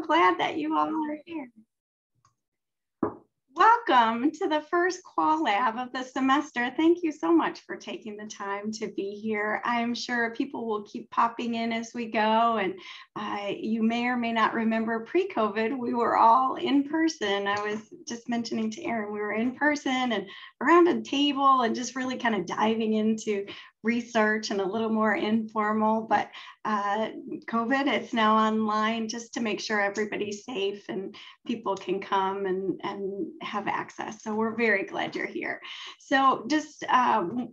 glad that you all are here. Welcome to the first Qual Lab of the semester. Thank you so much for taking the time to be here. I'm sure people will keep popping in as we go. And uh, you may or may not remember pre-COVID, we were all in person. I was just mentioning to Erynn, we were in person and around a table and just really kind of diving into research and a little more informal, but uh, COVID, it's now online just to make sure everybody's safe and people can come and, and have access. So we're very glad you're here. So just um,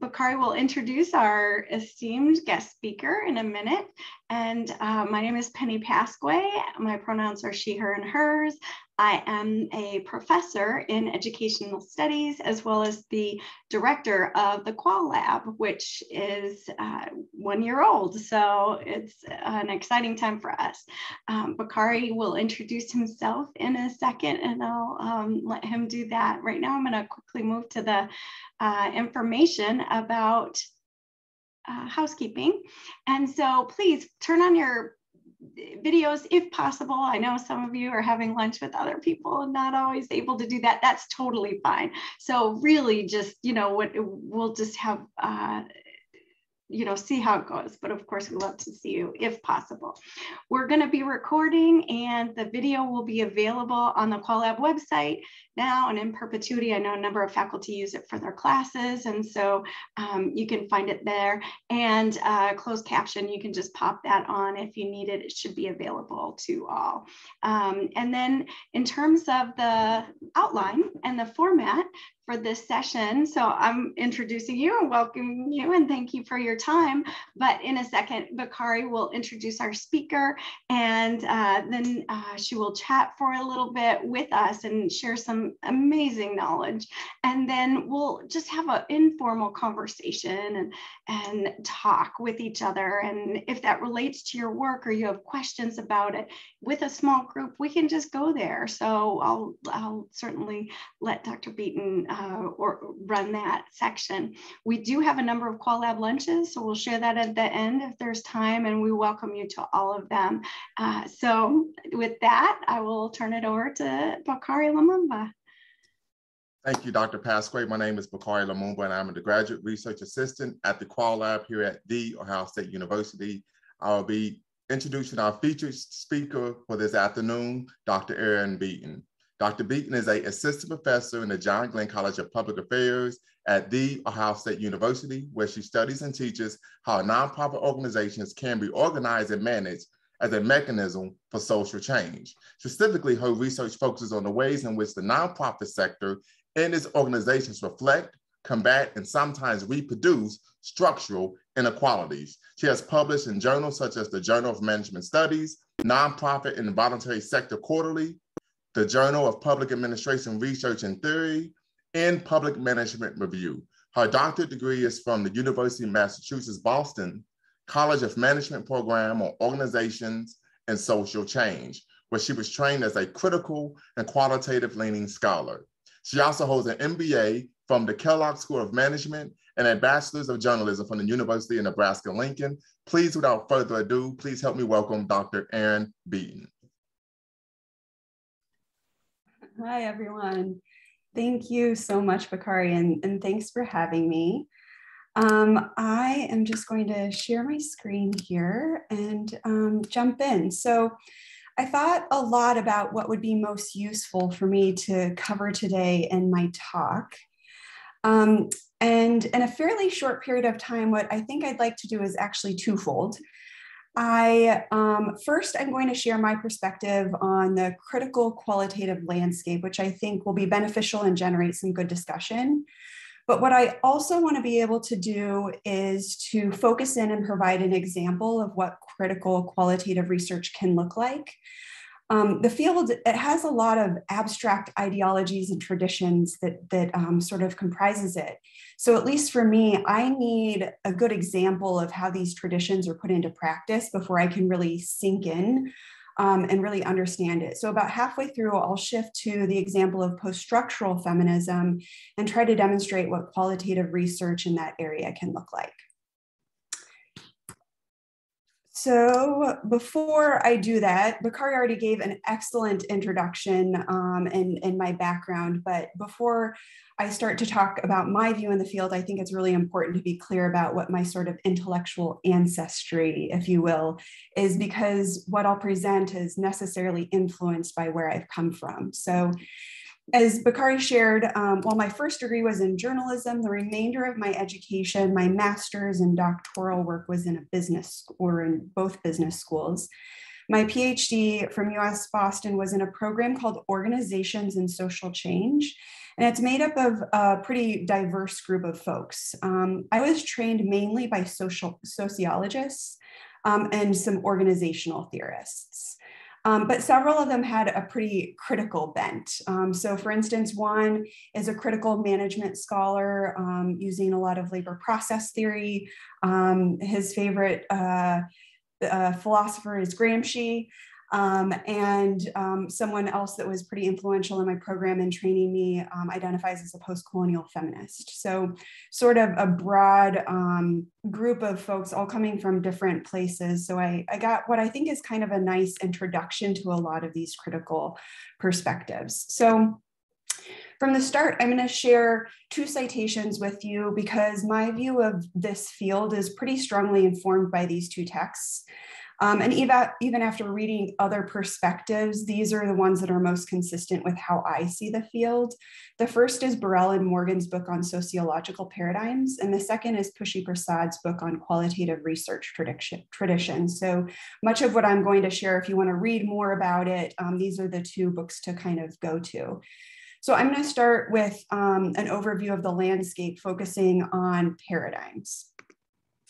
Bakari will introduce our esteemed guest speaker in a minute. And uh, my name is Penny Pasque. My pronouns are she, her, and hers. I am a professor in educational studies as well as the director of the Qual Lab, which is uh, one year old. So it's an exciting time for us. Um, Bakari will introduce himself in a second and I'll um, let him do that. Right now, I'm going to quickly move to the uh, information about uh, housekeeping. And so please turn on your videos if possible. I know some of you are having lunch with other people and not always able to do that. That's totally fine. So really just, you know, what we'll just have uh, you know, see how it goes. But of course, we love to see you if possible. We're going to be recording and the video will be available on the Qual Lab website now and in perpetuity. I know a number of faculty use it for their classes. And so um, you can find it there. And uh, closed caption, you can just pop that on if you need it. It should be available to all. Um, and then in terms of the outline and the format, for this session. So I'm introducing you and welcoming you and thank you for your time. But in a second, Bakari will introduce our speaker and uh, then uh, she will chat for a little bit with us and share some amazing knowledge. And then we'll just have an informal conversation and, and talk with each other. And if that relates to your work or you have questions about it with a small group, we can just go there. So I'll, I'll certainly let Dr. Beaton uh, or run that section. We do have a number of Qual Lab lunches, so we'll share that at the end if there's time, and we welcome you to all of them. Uh, so with that, I will turn it over to Bakari Lamumba. Thank you, Dr. Pasque. My name is Bakari Lamumba, and I'm a graduate research assistant at the Qual Lab here at The Ohio State University. I'll be introducing our featured speaker for this afternoon, Dr. Erynn Beaton. Dr. Beaton is a assistant professor in the John Glenn College of Public Affairs at The Ohio State University, where she studies and teaches how nonprofit organizations can be organized and managed as a mechanism for social change. Specifically, her research focuses on the ways in which the nonprofit sector and its organizations reflect, combat, and sometimes reproduce structural inequalities. She has published in journals such as the Journal of Management Studies, Nonprofit and Voluntary Sector Quarterly, the Journal of Public Administration Research and Theory, and Public Management Review. Her doctorate degree is from the University of Massachusetts Boston College of Management program on organizations and social change, where she was trained as a critical and qualitative leaning scholar. She also holds an MBA from the Kellogg School of Management and a Bachelor's of Journalism from the University of Nebraska-Lincoln. Please, without further ado, please help me welcome Dr. Erynn Beaton. Hi, everyone. Thank you so much, Bakari, and, and thanks for having me. Um, I am just going to share my screen here and um, jump in. So I thought a lot about what would be most useful for me to cover today in my talk. Um, and in a fairly short period of time, what I think I'd like to do is actually twofold. I um, first, I'm going to share my perspective on the critical qualitative landscape, which I think will be beneficial and generate some good discussion. But what I also want to be able to do is to focus in and provide an example of what critical qualitative research can look like. Um, the field it has a lot of abstract ideologies and traditions that that um, sort of comprises it. So at least for me, I need a good example of how these traditions are put into practice before I can really sink in um, and really understand it. So about halfway through, I'll shift to the example of post-structural feminism and try to demonstrate what qualitative research in that area can look like. So before I do that, Bakari already gave an excellent introduction um, and, and my background, but before I start to talk about my view in the field, I think it's really important to be clear about what my sort of intellectual ancestry, if you will, is because what I'll present is necessarily influenced by where I've come from. So as Bakari shared, um, while my first degree was in journalism, the remainder of my education, my master's and doctoral work was in a business or in both business schools. My PhD from UMass Boston was in a program called Organizations and Social Change. And it's made up of a pretty diverse group of folks. Um, I was trained mainly by social sociologists um, and some organizational theorists. Um, but several of them had a pretty critical bent. Um, so, for instance, one is a critical management scholar um, using a lot of labor process theory. Um, his favorite uh, uh, philosopher is Gramsci. Um, and um, someone else that was pretty influential in my program and training me um, identifies as a post-colonial feminist. So sort of a broad um, group of folks all coming from different places. So I, I got what I think is kind of a nice introduction to a lot of these critical perspectives. So from the start, I'm going to share two citations with you because my view of this field is pretty strongly informed by these two texts. Um, and even, even after reading other perspectives, these are the ones that are most consistent with how I see the field. The first is Burrell and Morgan's book on sociological paradigms, and the second is Pushkala Prasad's book on qualitative research tradition. tradition. So much of what I'm going to share, if you want to read more about it, um, these are the two books to kind of go to. So I'm going to start with um, an overview of the landscape focusing on paradigms.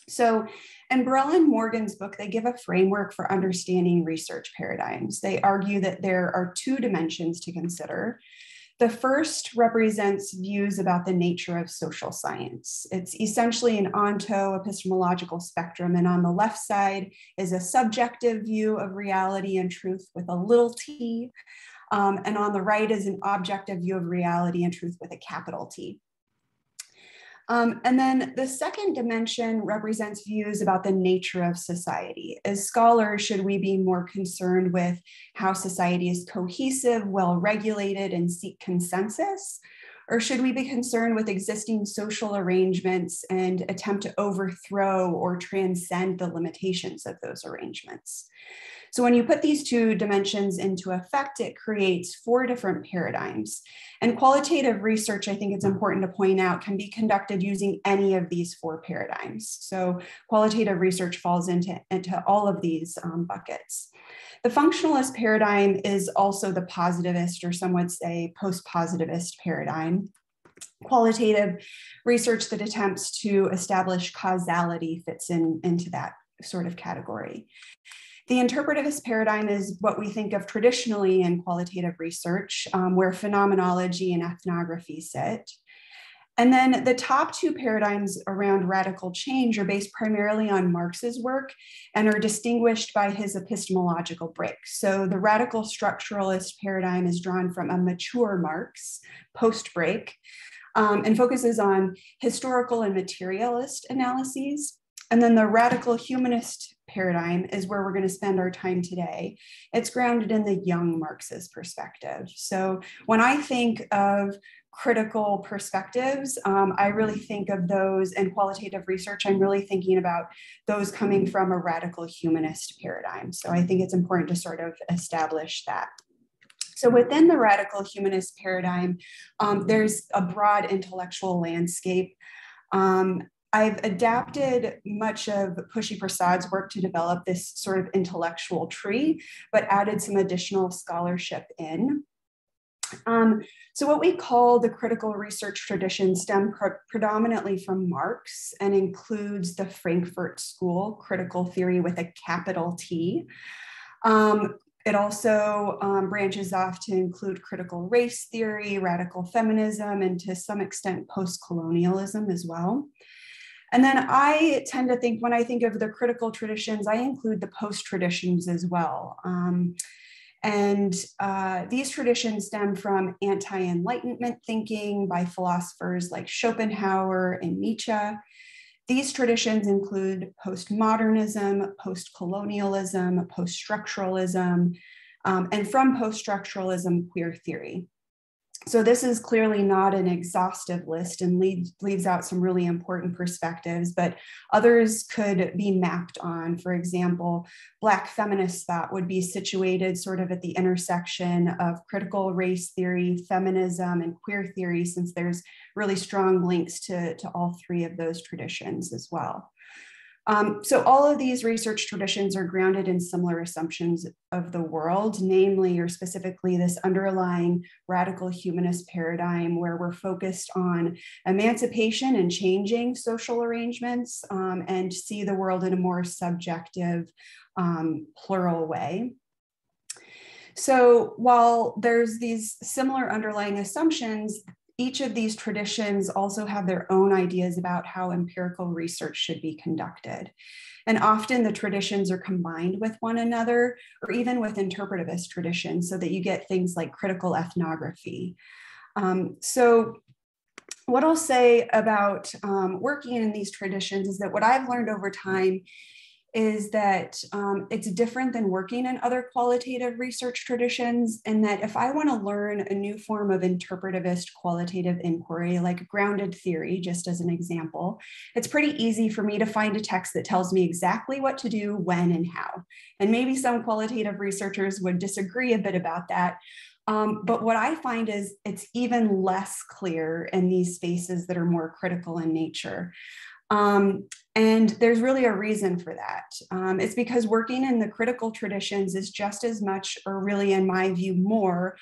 So in Burrell and Morgan's book, they give a framework for understanding research paradigms. They argue that there are two dimensions to consider. The first represents views about the nature of social science. It's essentially an onto epistemological spectrum. And on the left side is a subjective view of reality and truth with a little t. Um, and on the right is an objective view of reality and truth with a capital T. Um, and then the second dimension represents views about the nature of society. As scholars, should we be more concerned with how society is cohesive, well regulated, and seek consensus? Or should we be concerned with existing social arrangements and attempt to overthrow or transcend the limitations of those arrangements? So when you put these two dimensions into effect, it creates four different paradigms. And qualitative research, I think it's important to point out, can be conducted using any of these four paradigms. So qualitative research falls into, into all of these um, buckets. The functionalist paradigm is also the positivist, or some would say post-positivist paradigm qualitative research that attempts to establish causality fits in into that sort of category. The interpretivist paradigm is what we think of traditionally in qualitative research, um, where phenomenology and ethnography sit. And then the top two paradigms around radical change are based primarily on Marx's work and are distinguished by his epistemological break. So the radical structuralist paradigm is drawn from a mature Marx post break um, and focuses on historical and materialist analyses. And then the radical humanist paradigm is where we're going to spend our time today. It's grounded in the young Marxist perspective. So when I think of critical perspectives, um, I really think of those in qualitative research. I'm really thinking about those coming from a radical humanist paradigm. So I think it's important to sort of establish that. So within the radical humanist paradigm, um, there's a broad intellectual landscape. Um, I've adapted much of Pushkala Prasad's work to develop this sort of intellectual tree, but added some additional scholarship in. Um, so what we call the critical research tradition stem pre predominantly from Marx and includes the Frankfurt School critical theory with a capital T. Um, it also um, branches off to include critical race theory, radical feminism, and to some extent post-colonialism as well. And then I tend to think when I think of the critical traditions, I include the post traditions as well. Um, and uh, these traditions stem from anti Enlightenment thinking by philosophers like Schopenhauer and Nietzsche. These traditions include postmodernism, postcolonialism, poststructuralism, um, and from poststructuralism, queer theory. So this is clearly not an exhaustive list and leaves, leaves out some really important perspectives, but others could be mapped on. For example, Black feminist thought would be situated sort of at the intersection of critical race theory, feminism, and queer theory, since there's really strong links to, to all three of those traditions as well. Um, so all of these research traditions are grounded in similar assumptions of the world, namely or specifically this underlying radical humanist paradigm where we're focused on emancipation and changing social arrangements um, and see the world in a more subjective, um, plural way. So while there's these similar underlying assumptions, each of these traditions also have their own ideas about how empirical research should be conducted. And often the traditions are combined with one another or even with interpretivist traditions so that you get things like critical ethnography. Um, so what I'll say about um, working in these traditions is that what I've learned over time is that um, it's different than working in other qualitative research traditions, and that if I want to learn a new form of interpretivist qualitative inquiry, like grounded theory, just as an example, it's pretty easy for me to find a text that tells me exactly what to do, when, and how. And maybe some qualitative researchers would disagree a bit about that. Um, but what I find is it's even less clear in these spaces that are more critical in nature. Um, and there's really a reason for that. Um, it's because working in the critical traditions is just as much, or really, in my view, more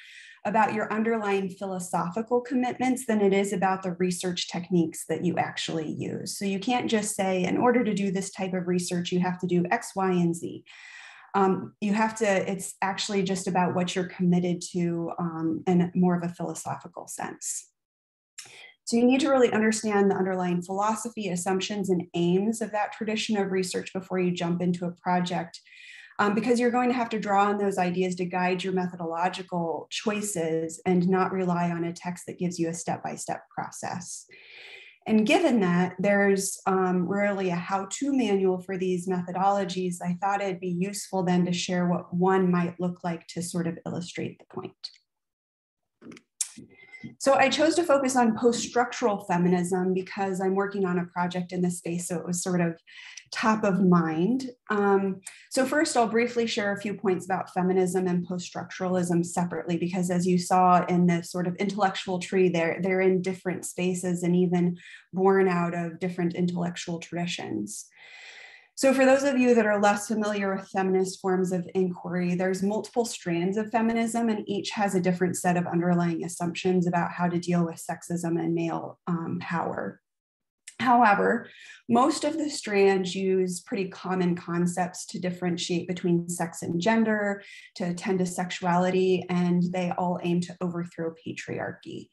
about your underlying philosophical commitments than it is about the research techniques that you actually use. So you can't just say, in order to do this type of research, you have to do X, Y, and Z. Um, you have to, it's actually just about what you're committed to um, in more of a philosophical sense. So you need to really understand the underlying philosophy, assumptions, and aims of that tradition of research before you jump into a project. Um, because you're going to have to draw on those ideas to guide your methodological choices and not rely on a text that gives you a step-by-step -step process. And given that there's um, rarely a how-to manual for these methodologies, I thought it'd be useful then to share what one might look like to sort of illustrate the point. So I chose to focus on post-structural feminism because I'm working on a project in this space, so it was sort of top of mind. Um, so first, I'll briefly share a few points about feminism and post-structuralism separately, because as you saw in the sort of intellectual tree, they're, they're in different spaces and even born out of different intellectual traditions. So for those of you that are less familiar with feminist forms of inquiry, there's multiple strands of feminism and each has a different set of underlying assumptions about how to deal with sexism and male um, power. However, most of the strands use pretty common concepts to differentiate between sex and gender, to attend to sexuality, and they all aim to overthrow patriarchy.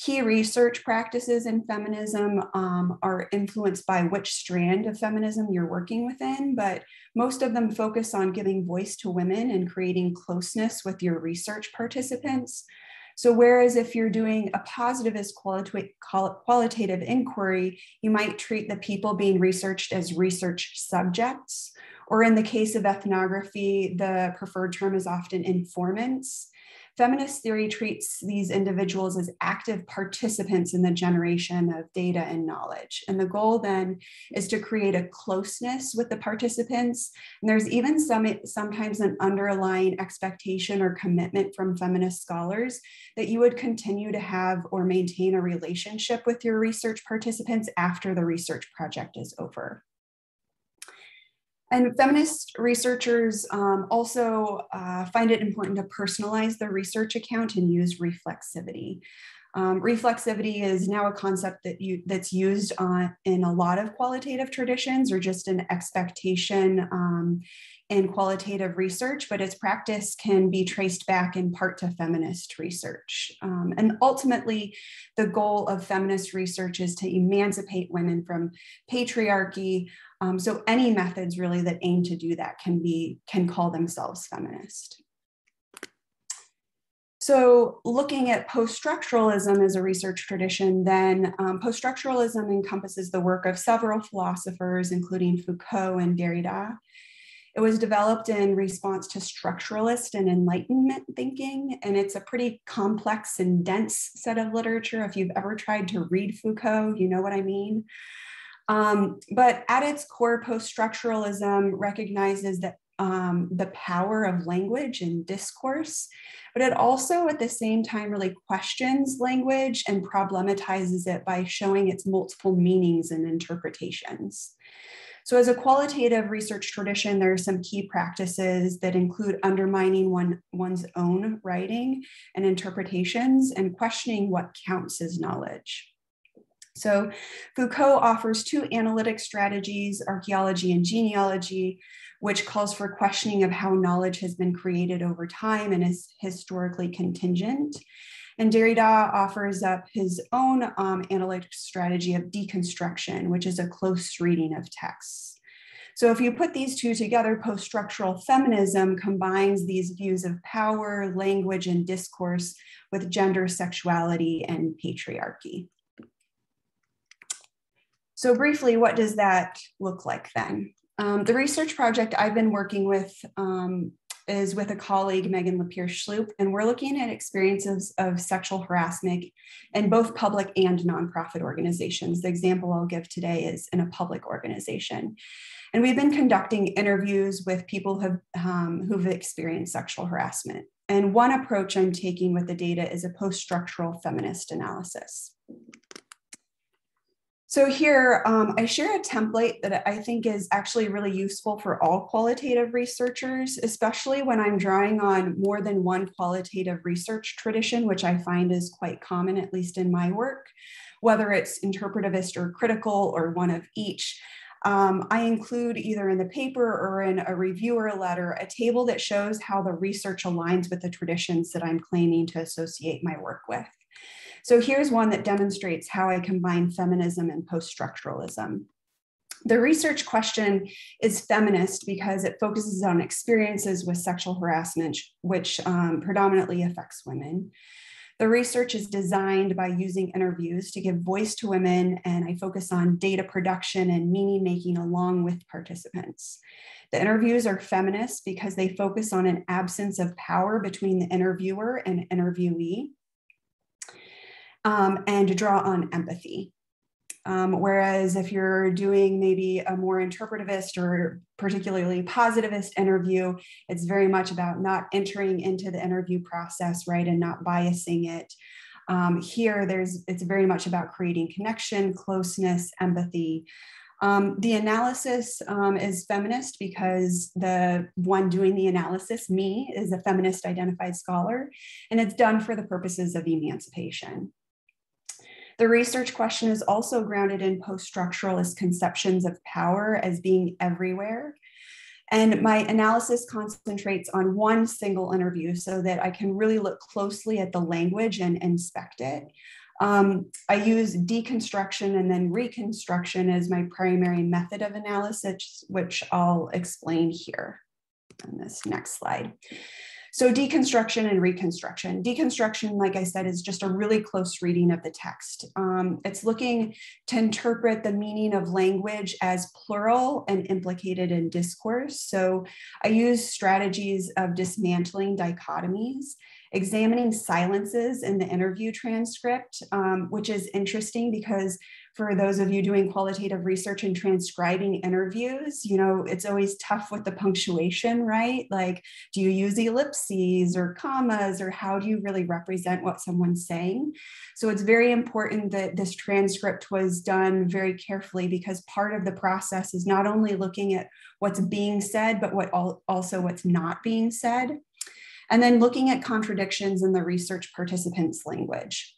Key research practices in feminism um, are influenced by which strand of feminism you're working within, but most of them focus on giving voice to women and creating closeness with your research participants. So, whereas if you're doing a positivist qualita qualitative inquiry, you might treat the people being researched as research subjects. Or in the case of ethnography, the preferred term is often informants. Feminist theory treats these individuals as active participants in the generation of data and knowledge. And the goal then is to create a closeness with the participants. And there's even some, sometimes an underlying expectation or commitment from feminist scholars that you would continue to have or maintain a relationship with your research participants after the research project is over. And feminist researchers um, also uh, find it important to personalize their research account and use reflexivity. Um, reflexivity is now a concept that you, that's used in a lot of qualitative traditions or just an expectation um, in qualitative research, but its practice can be traced back in part to feminist research. Um, and ultimately, the goal of feminist research is to emancipate women from patriarchy. Um, so any methods really that aim to do that can be can call themselves feminist. So, looking at post structuralism as a research tradition, then um, post structuralism encompasses the work of several philosophers, including Foucault and Derrida. It was developed in response to structuralist and Enlightenment thinking, and it's a pretty complex and dense set of literature. If you've ever tried to read Foucault, you know what I mean. Um, but at its core, post structuralism recognizes that um, the power of language and discourse, but it also at the same time really questions language and problematizes it by showing its multiple meanings and interpretations. So, as a qualitative research tradition, there are some key practices that include undermining one, one's own writing and interpretations and questioning what counts as knowledge. So, Foucault offers two analytic strategies, archaeology and genealogy, which calls for questioning of how knowledge has been created over time and is historically contingent. And Derrida offers up his own um, analytic strategy of deconstruction, which is a close reading of texts. So if you put these two together, post-structural feminism combines these views of power, language, and discourse with gender, sexuality, and patriarchy. So briefly, what does that look like then? Um, the research project I've been working with um, is with a colleague, Megan LePere-Schloop, and we're looking at experiences of sexual harassment in both public and nonprofit organizations. The example I'll give today is in a public organization. And we've been conducting interviews with people who've, um, who've experienced sexual harassment. And one approach I'm taking with the data is a post structural feminist analysis. So here, um, I share a template that I think is actually really useful for all qualitative researchers, especially when I'm drawing on more than one qualitative research tradition, which I find is quite common, at least in my work, whether it's interpretivist or critical or one of each. Um, I include either in the paper or in a reviewer letter a table that shows how the research aligns with the traditions that I'm claiming to associate my work with. So here's one that demonstrates how I combine feminism and post-structuralism. The research question is feminist because it focuses on experiences with sexual harassment, which um, predominantly affects women. The research is designed by using interviews to give voice to women, and I focus on data production and meaning making along with participants. The interviews are feminist because they focus on an absence of power between the interviewer and interviewee um, and draw on empathy. Um, whereas if you're doing maybe a more interpretivist or particularly positivist interview, it's very much about not entering into the interview process, right, and not biasing it. Um, here, there's it's very much about creating connection, closeness, empathy. Um, the analysis um, is feminist because the one doing the analysis, me, is a feminist identified scholar, and it's done for the purposes of emancipation. The research question is also grounded in post structuralist conceptions of power as being everywhere. And my analysis concentrates on one single interview so that I can really look closely at the language and inspect it. Um, I use deconstruction and then reconstruction as my primary method of analysis, which I'll explain here on this next slide. So deconstruction and reconstruction. Deconstruction, like I said, is just a really close reading of the text. Um, it's looking to interpret the meaning of language as plural and implicated in discourse. So I use strategies of dismantling dichotomies examining silences in the interview transcript, um, which is interesting because for those of you doing qualitative research and transcribing interviews, you know, it's always tough with the punctuation, right? Like, do you use ellipses or commas, or how do you really represent what someone's saying? So it's very important that this transcript was done very carefully because part of the process is not only looking at what's being said, but what also what's not being said. And then looking at contradictions in the research participants' language.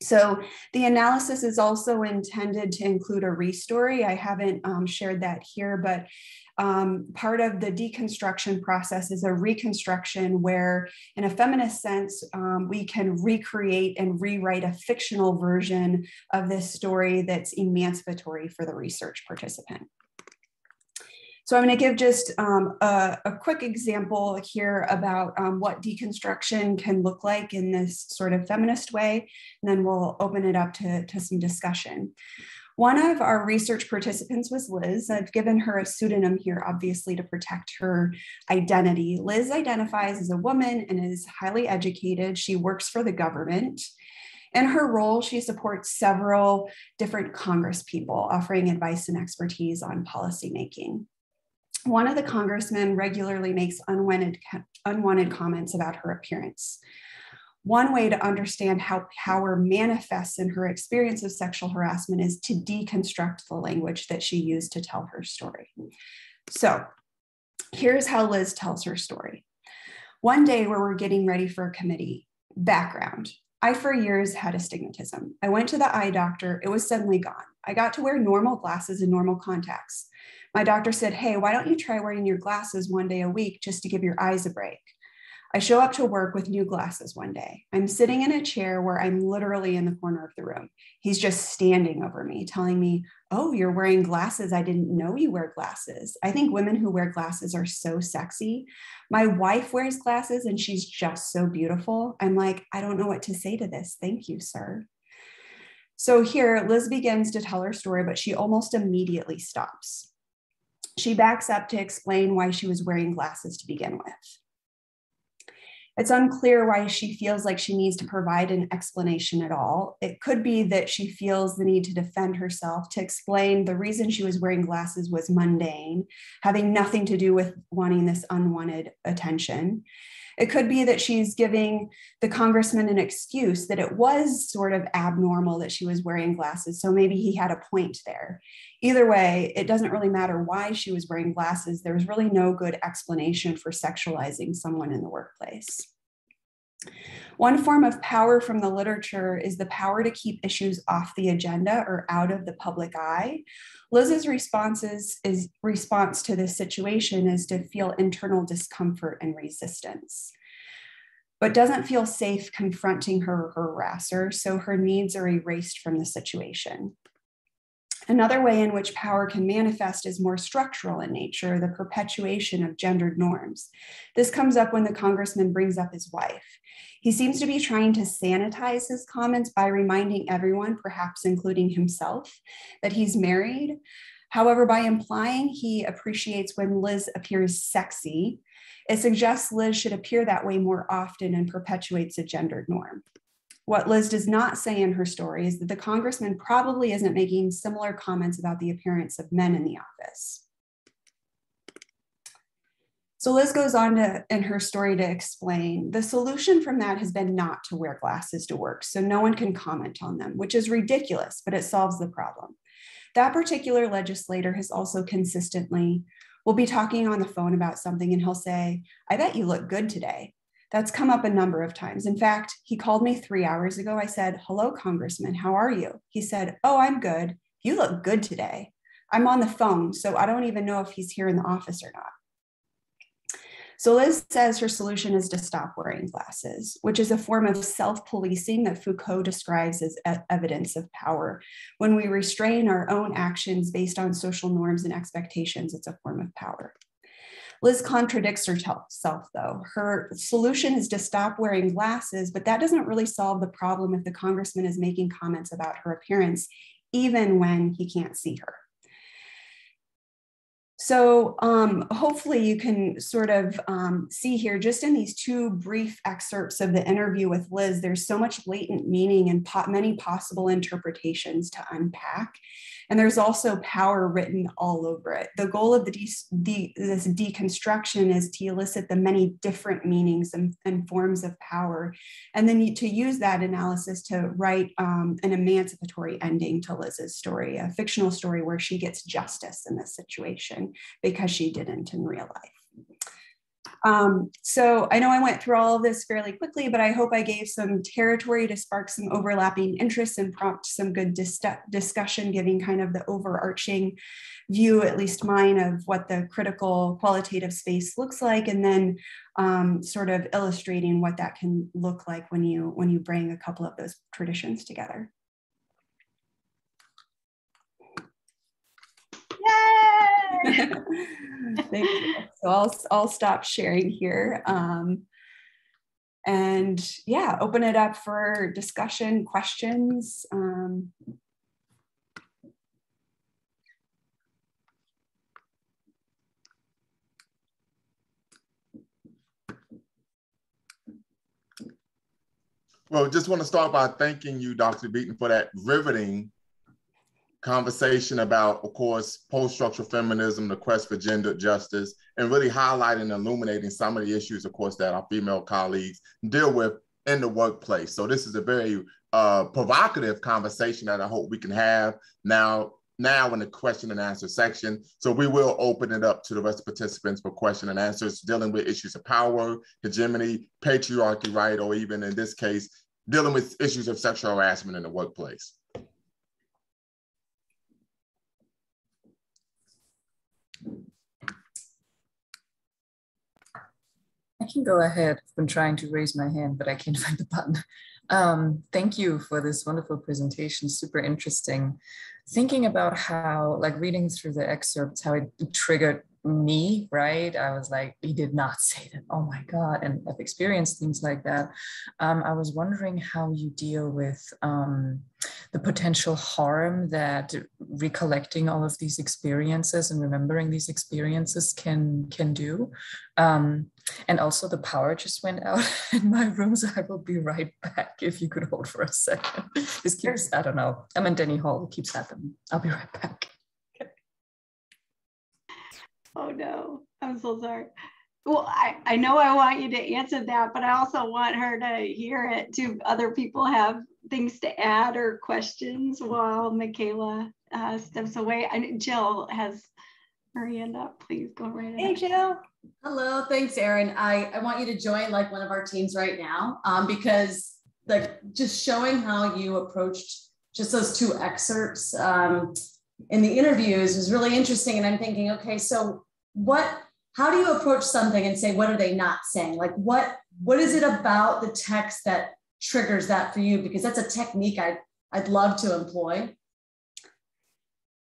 So the analysis is also intended to include a restory. I haven't um, shared that here, but um, part of the deconstruction process is a reconstruction where, in a feminist sense, um, we can recreate and rewrite a fictional version of this story that's emancipatory for the research participant. So I'm going to give just um, a, a, quick example here about um, what deconstruction can look like in this sort of feminist way, and then we'll open it up to, to some discussion. One of our research participants was Liz. I've given her a pseudonym here, obviously, to protect her identity. Liz identifies as a woman and is highly educated. She works for the government. In her role, she supports several different Congress people, offering advice and expertise on policymaking one of the congressmen regularly makes unwanted, unwanted comments about her appearance. One way to understand how power manifests in her experience of sexual harassment is to deconstruct the language that she used to tell her story. So here's how Liz tells her story. One day where we're getting ready for a committee, background. I, for years, had astigmatism. I went to the eye doctor, it was suddenly gone. I got to wear normal glasses and normal contacts. My doctor said, Hey, why don't you try wearing your glasses one day a week just to give your eyes a break? I show up to work with new glasses one day. I'm sitting in a chair where I'm literally in the corner of the room. He's just standing over me, telling me, Oh, you're wearing glasses. I didn't know you wear glasses. I think women who wear glasses are so sexy. My wife wears glasses and she's just so beautiful. I'm like, I don't know what to say to this. Thank you, sir. So here, Liz begins to tell her story, but she almost immediately stops. She backs up to explain why she was wearing glasses to begin with. It's unclear why she feels like she needs to provide an explanation at all. It could be that she feels the need to defend herself, to explain the reason she was wearing glasses was mundane, having nothing to do with wanting this unwanted attention. It could be that she's giving the congressman an excuse that it was sort of abnormal that she was wearing glasses. So maybe he had a point there. Either way, it doesn't really matter why she was wearing glasses. There's really no good explanation for sexualizing someone in the workplace. One form of power from the literature is the power to keep issues off the agenda or out of the public eye. Liz's responses is response to this situation is to feel internal discomfort and resistance, but doesn't feel safe confronting her, her harasser, so her needs are erased from the situation. Another way in which power can manifest is more structural in nature, the perpetuation of gendered norms. This comes up when the congressman brings up his wife. He seems to be trying to sanitize his comments by reminding everyone, perhaps including himself, that he's married. However, by implying he appreciates when Liz appears sexy, it suggests Liz should appear that way more often and perpetuates a gendered norm. What Liz does not say in her story is that the congressman probably isn't making similar comments about the appearance of men in the office. So Liz goes on to, in her story to explain the solution from that has been not to wear glasses to work, so no one can comment on them, which is ridiculous, but it solves the problem. That particular legislator has also consistently, we'll be talking on the phone about something and he'll say, I bet you look good today. That's come up a number of times. In fact, he called me three hours ago. I said, Hello, Congressman, how are you? He said, Oh, I'm good. You look good today. I'm on the phone, so I don't even know if he's here in the office or not. So Liz says her solution is to stop wearing glasses, which is a form of self policing that Foucault describes as evidence of power. When we restrain our own actions based on social norms and expectations, it's a form of power. Liz contradicts herself, though. Her solution is to stop wearing glasses, but that doesn't really solve the problem if the congressman is making comments about her appearance, even when he can't see her. So um, hopefully you can sort of um, see here, just in these two brief excerpts of the interview with Liz, there's so much latent meaning and po many possible interpretations to unpack. And there's also power written all over it. The goal of the de de this deconstruction is to elicit the many different meanings and, and, forms of power, and then to use that analysis to write um, an emancipatory ending to Liz's story, a fictional story where she gets justice in this situation because she didn't in real life. Um, so I know I went through all of this fairly quickly, but I hope I gave some territory to spark some overlapping interests and prompt some good dis discussion, giving kind of the overarching view, at least mine, of what the critical qualitative space looks like, and then um, sort of illustrating what that can look like when you when you bring a couple of those traditions together. Yay! Thank you. So I'll, I'll stop sharing here. Um, and yeah, open it up for discussion, questions. Um, Well, just want to start by thanking you, Dr. Beaton, for that riveting conversation about, of course, post-structural feminism, the quest for gender justice, and really highlighting and illuminating some of the issues, of course, that our female colleagues deal with in the workplace. So this is a very uh, provocative conversation that I hope we can have now now in the question and answer section. So we will open it up to the rest of participants for question and answers dealing with issues of power, hegemony, patriarchy, right? Or even in this case, dealing with issues of sexual harassment in the workplace. Can go ahead. I've been trying to raise my hand, but I can't find the button. Um, thank you for this wonderful presentation, super interesting. Thinking about how, like reading through the excerpts, how it triggered me, right? I was like, he did not say that. Oh my God. And I've experienced things like that. Um, I was wondering how you deal with um, the potential harm that recollecting all of these experiences and remembering these experiences can can do. Um, and also the power just went out in my room, so I will be right back if you could hold for a second. This keeps, I don't know, I'm in Denny Hall, it keeps happening. I'll be right back. Oh no, I'm so sorry. Well, I, I know I want you to answer that, but I also want her to hear it. Do other people have things to add or questions while Michaela uh, steps away? I, Jill has her hand up. Please go right ahead. Hey, Jill. Hello, thanks, Erynn. I, I want you to join like one of our teams right now um, because like just showing how you approached just those two excerpts um, in the interviews was really interesting. And I'm thinking, okay, so what how do you approach something and say what are they not saying? Like what what is it about the text that triggers that for you? Because that's a technique i'd i'd love to employ.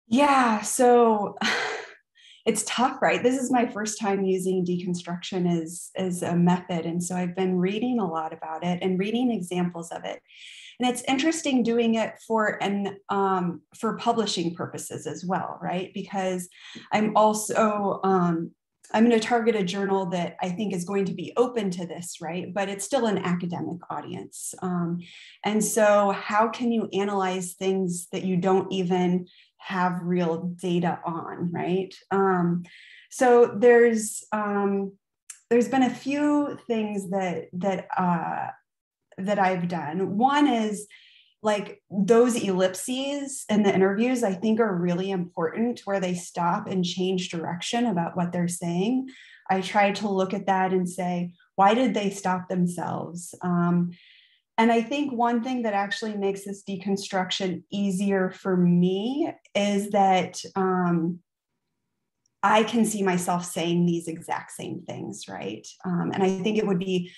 Yeah so it's tough right? This is my first time using deconstruction as as a method. And so i've been reading a lot about it and reading examples of it and it's interesting doing it for and um, for publishing purposes as well right? Because i'm also um, i'm going to target a journal that i think is going to be open to this right? But it's still an academic audience. Um, and so how can you analyze things that you don't even have real data on right? Um, so there's um, there's been a few things that that uh, that I've done. One is like those ellipses in the interviews, I think are really important where they stop and change direction about what they're saying. I try to look at that and say, why did they stop themselves? Um, and I think one thing that actually makes this deconstruction easier for me is that um, I can see myself saying these exact same things, right? Um, and I think it would be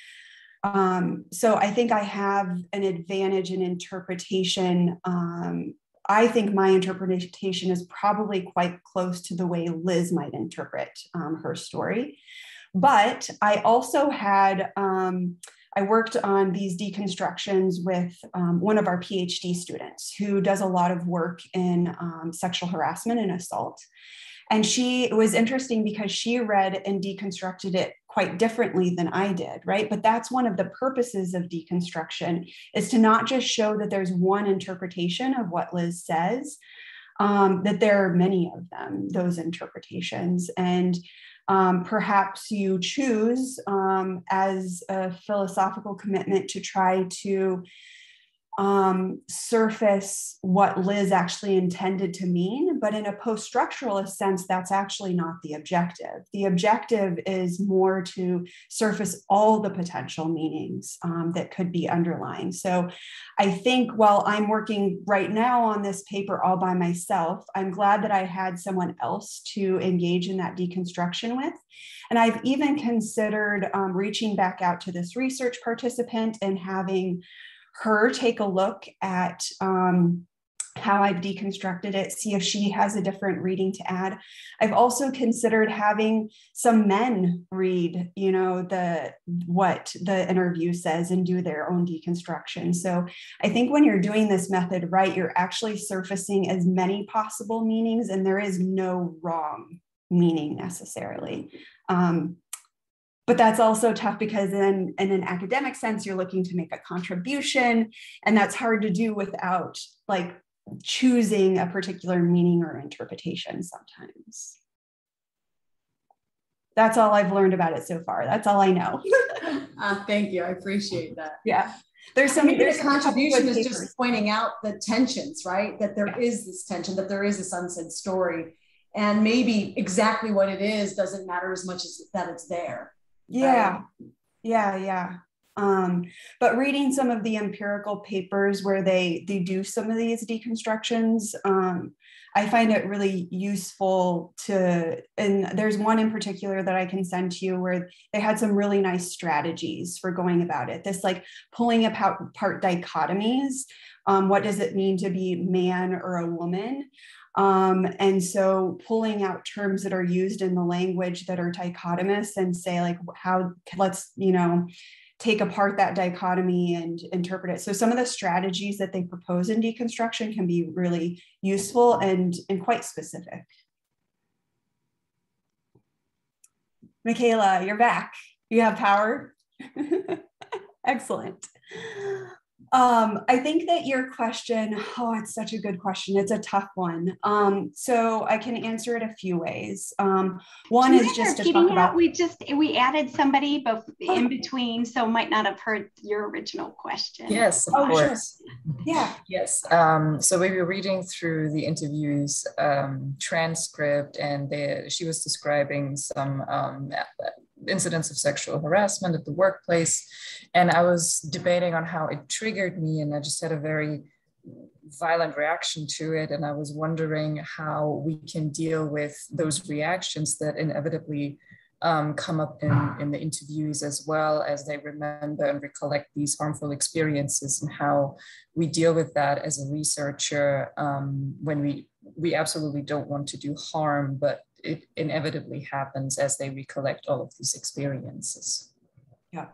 um, so I think I have an advantage in interpretation. Um, I think my interpretation is probably quite close to the way Liz might interpret um, her story. But I also had, um, I worked on these deconstructions with um, one of our PhD students who does a lot of work in um, sexual harassment and assault. And she it was interesting because she read and deconstructed it quite differently than I did, right? But that's one of the purposes of deconstruction is to not just show that there's one interpretation of what Liz says, um, that there are many of them, those interpretations. And um, perhaps you choose um, as a philosophical commitment to try to um, surface what Liz actually intended to mean, but in a post structuralist sense, that's actually not the objective. The objective is more to surface all the potential meanings um, that could be underlying. So I think while I'm working right now on this paper all by myself, I'm glad that I had someone else to engage in that deconstruction with. And I've even considered um, reaching back out to this research participant and having her take a look at um, how I've deconstructed it, see if she has a different reading to add. I've also considered having some men read, you know, the what the interview says and do their own deconstruction. So I think when you're doing this method right, you're actually surfacing as many possible meanings, and there is no wrong meaning necessarily. Um, but that's also tough because in, in an academic sense you're looking to make a contribution and that's hard to do without like choosing a particular meaning or interpretation sometimes. That's all I've learned about it so far. That's all I know. uh, thank you. I appreciate that. Yeah. There's some I there's contribution is just pointing out the tensions, right? That there yeah. is this tension, that there is this unsaid story. And maybe exactly what it is doesn't matter as much as that it's there. Yeah. Right? Yeah. Yeah. Um, but reading some of the empirical papers where they they do some of these deconstructions, um, I find it really useful to. And there's one in particular that I can send to you where they had some really nice strategies for going about it. This like pulling apart part dichotomies. Um, what does it mean to be man or a woman? Um, and so pulling out terms that are used in the language that are dichotomous and say like how let's you know take apart that dichotomy and interpret it. So some of the strategies that they propose in deconstruction can be really useful and, and quite specific. Michaela, you're back. You have power. Excellent. Um, I think that your question, oh, it's such a good question. It's a tough one. Um, so I can answer it a few ways. Um, one is just to talk about. We just we added somebody, but in between, so might not have heard your original question. Yes, of oh, course. Sure. Yeah. Yes. Um, so we were reading through the interviews um, transcript, and they, she was describing some um, incidents of sexual harassment at the workplace. And I was debating on how it triggered me, and I just had a very violent reaction to it. And I was wondering how we can deal with those reactions that inevitably um, come up in, in the interviews as well as they remember and recollect these harmful experiences and how we deal with that as a researcher um, when we we absolutely don't want to do harm but it inevitably happens as they recollect all of these experiences. Yeah.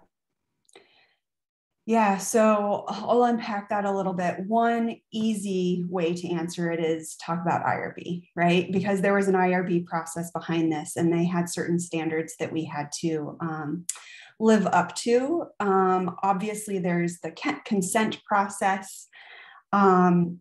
Yeah, so I'll unpack that a little bit. One easy way to answer it is talk about IRB, right? Because there was an IRB process behind this, and they had certain standards that we had to um, live up to. Um, obviously, there's the consent process. Um,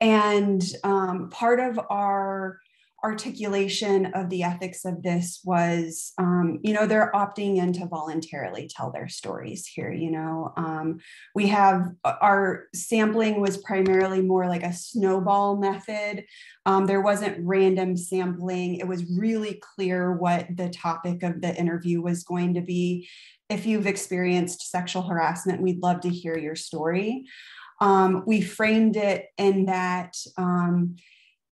and um, part of our articulation of the ethics of this was um, you know they're opting in to voluntarily tell their stories here you know? Um, we have uh, our sampling was primarily more like a snowball method. Um, there wasn't random sampling. It was really clear what the topic of the interview was going to be. If you've experienced sexual harassment we'd love to hear your story. Um, we framed it in that um,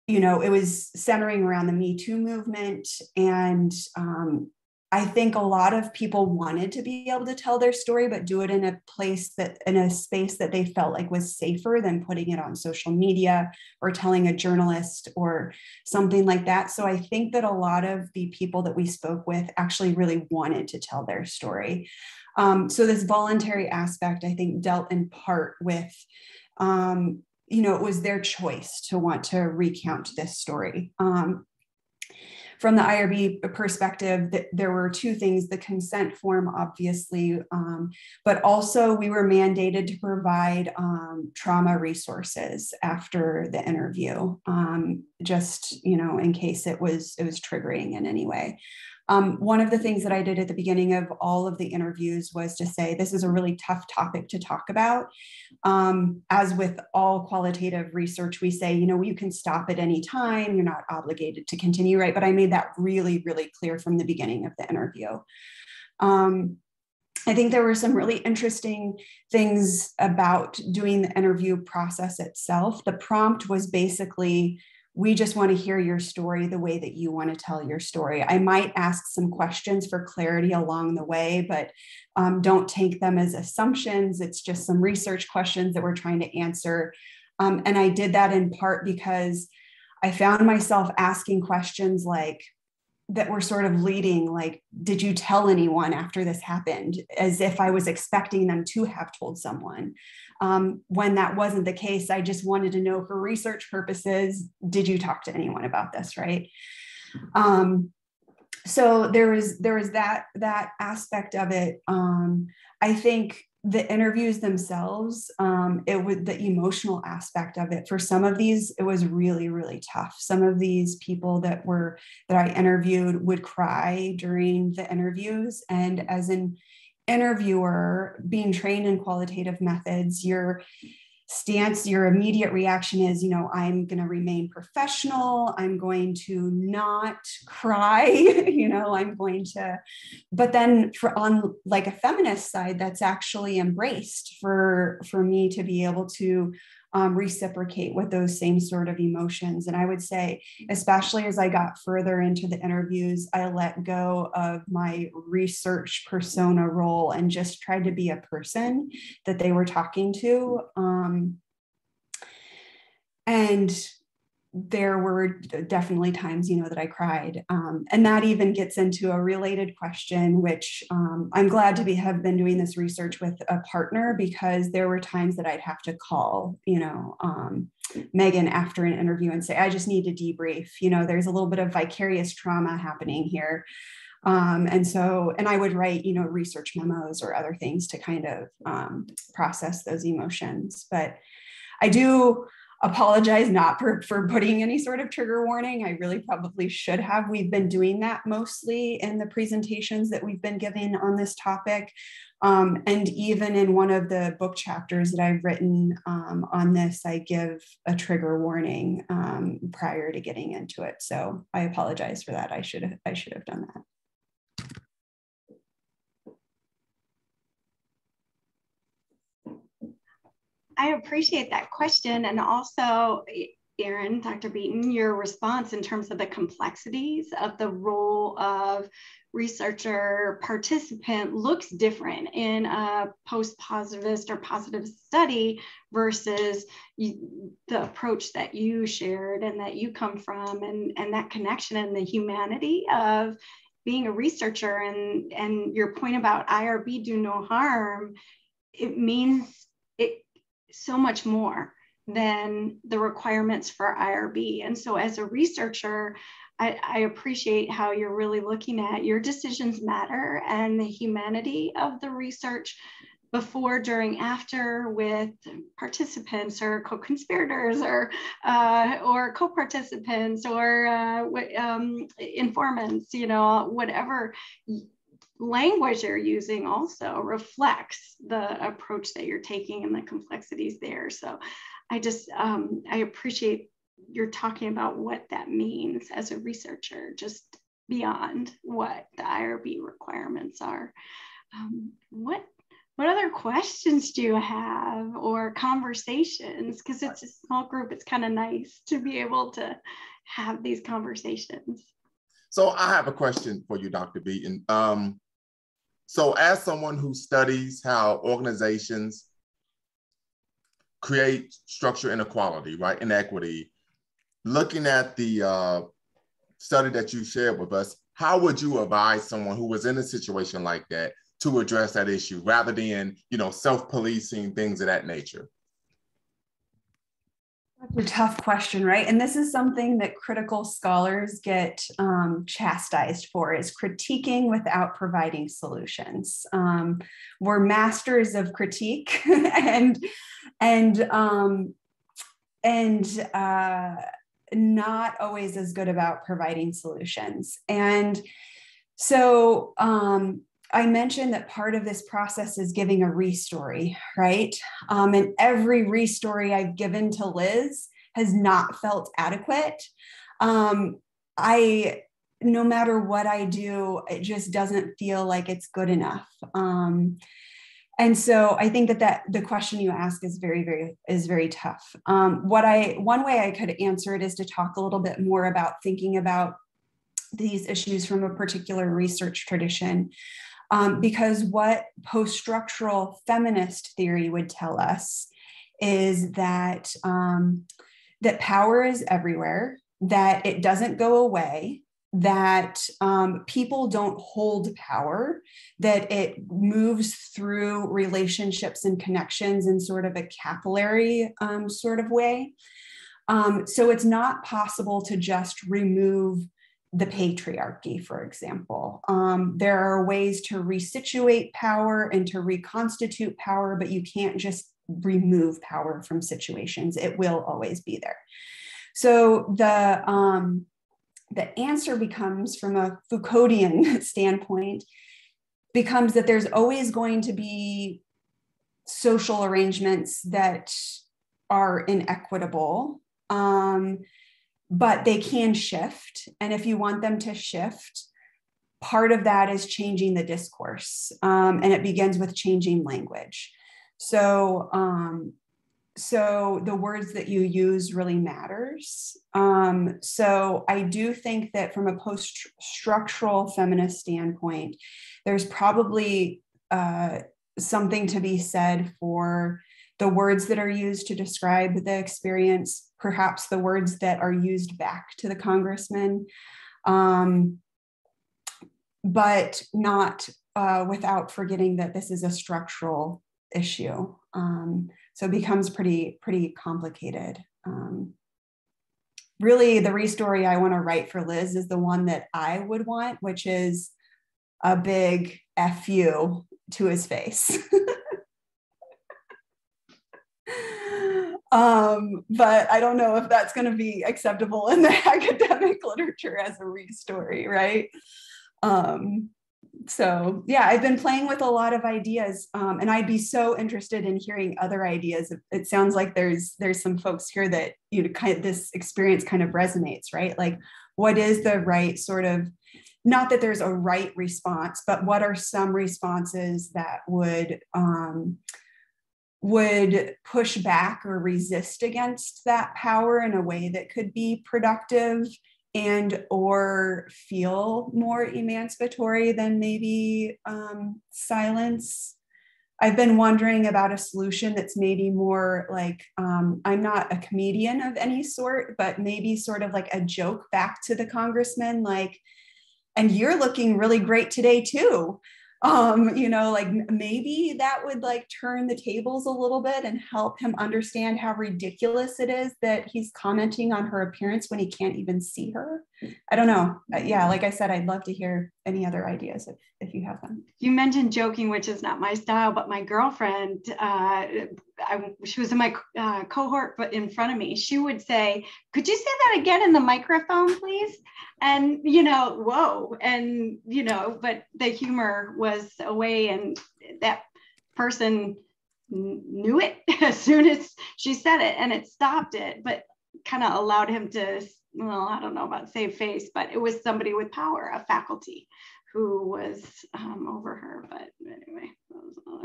you know, it was centering around the Me Too movement. And um, I think a lot of people wanted to be able to tell their story, but do it in a place that, in a space that they felt like was safer than putting it on social media or telling a journalist or something like that. So I think that a lot of the people that we spoke with actually really wanted to tell their story. Um, so this voluntary aspect, I think, dealt in part with um, you know, it was their choice to want to recount this story. Um, from the IRB perspective, that there were two things: the consent form, obviously, um, but also we were mandated to provide um, trauma resources after the interview, um, just you know, in case it was it was triggering in any way. Um, one of the things that I did at the beginning of all of the interviews was to say this is a really tough topic to talk about. Um, as with all qualitative research, we say, you know, you can stop at any time, you're not obligated to continue, right? But I made that really, really clear from the beginning of the interview. Um, I think there were some really interesting things about doing the interview process itself. The prompt was basically we just want to hear your story the way that you want to tell your story. I might ask some questions for clarity along the way, but um, don't take them as assumptions. It's just some research questions that we're trying to answer. Um, and I did that in part because I found myself asking questions like, that were sort of leading like did you tell anyone after this happened as if i was expecting them to have told someone um, when that wasn't the case i just wanted to know for research purposes did you talk to anyone about this right? Um, so there was there was that that aspect of it. Um, i think the interviews themselves um, it was the emotional aspect of it for some of these it was really really tough. Some of these people that were that i interviewed would cry during the interviews. And as an interviewer being trained in qualitative methods you're stance, your immediate reaction is, you know, I'm going to remain professional. I'm going to not cry. you know, I'm going to, but then for on like a feminist side, that's actually embraced for for me to be able to um, reciprocate with those same sort of emotions. And I would say, especially as I got further into the interviews, I let go of my research persona role and just tried to be a person that they were talking to. Um, and there were definitely times, you know, that I cried. Um, and that even gets into a related question, which um, I'm glad to be have been doing this research with a partner because there were times that I'd have to call, you know, um, Megan after an interview and say, I just need to debrief. You know, there's a little bit of vicarious trauma happening here. Um, and so, and I would write, you know, research memos or other things to kind of um, process those emotions. But I do apologize not for, for putting any sort of trigger warning. I really probably should have. We've been doing that mostly in the presentations that we've been giving on this topic. Um, and even in one of the book chapters that I've written um, on this, I give a trigger warning um, prior to getting into it. So I apologize for that. I should have, I should have done that. I appreciate that question. And also, Erynn, Dr. Beaton, your response in terms of the complexities of the role of researcher participant looks different in a post-positivist or positive study versus you, the approach that you shared and that you come from and, and that connection and the humanity of being a researcher and, and your point about IRB do no harm, it means so much more than the requirements for IRB. And so, as a researcher, I, I, appreciate how you're really looking at your decisions matter and the humanity of the research before, during, after with participants or co-conspirators or uh, or co-participants or uh, um, informants, you know, whatever language you're using also reflects the approach that you're taking and the complexities there. So I just, um, I appreciate you're talking about what that means as a researcher, just beyond what the IRB requirements are. Um, what what other questions do you have or conversations? Because it's a small group, it's kind of nice to be able to have these conversations. So I have a question for you, Dr. Beaton. Um, so, as someone who studies how organizations create structure inequality, right, inequity, looking at the uh, study that you shared with us, how would you advise someone who was in a situation like that to address that issue rather than, you know, self-policing things of that nature? That's a tough question, right? And this is something that critical scholars get um, chastised for: is critiquing without providing solutions. Um, we're masters of critique, and and um, and uh, not always as good about providing solutions. And so um, I mentioned that part of this process is giving a restory, right? Um, and every restory I've given to Liz has not felt adequate. Um, I, no matter what I do, it just doesn't feel like it's good enough. Um, and so I think that that the question you ask is very, very is very tough. Um, what I one way I could answer it is to talk a little bit more about thinking about these issues from a particular research tradition. Um, because what post structural feminist theory would tell us is that um, that power is everywhere, that it doesn't go away, that um, people don't hold power, that it moves through relationships and connections in sort of a capillary um, sort of way. Um, so it's not possible to just remove the patriarchy, for example. Um, there are ways to resituate power and to reconstitute power, but you can't just remove power from situations. It will always be there. So the um, the answer becomes, from a Foucauldian standpoint, becomes that there's always going to be social arrangements that are inequitable um, but they can shift. And if you want them to shift, part of that is changing the discourse. Um, and it begins with changing language. So, um, so the words that you use really matters. Um, so I do think that from a post-structural feminist standpoint, there's probably uh, something to be said for the words that are used to describe the experience, perhaps the words that are used back to the congressman, um, but not uh, without forgetting that this is a structural issue. Um, so it becomes pretty, pretty complicated. Um, really, the restory I want to write for Liz is the one that I would want, which is a big fu to his face. Um, but I don't know if that's going to be acceptable in the academic literature as a restory, right? Um, so yeah, I've been playing with a lot of ideas, um, and I'd be so interested in hearing other ideas. It sounds like there's there's some folks here that you know kind of this experience kind of resonates, right? Like, what is the right sort of not that there's a right response, but what are some responses that would um, would push back or resist against that power in a way that could be productive and or feel more emancipatory than maybe um, silence. I've been wondering about a solution that's maybe more like um, i'm not a comedian of any sort but maybe sort of like a joke back to the congressman like and you're looking really great today too um you know like maybe that would like turn the tables a little bit and help him understand how ridiculous it is that he's commenting on her appearance when he can't even see her i don't know. Uh, yeah like i said i'd love to hear any other ideas if, if you have them. You mentioned joking which is not my style but my girlfriend uh, I, she was in my uh, cohort but in front of me she would say could you say that again in the microphone please? And you know whoa and you know but the humor was away and that person knew it as soon as she said it and it stopped it but kind of allowed him to well i don't know about save face but it was somebody with power a faculty who was um, over her but anyway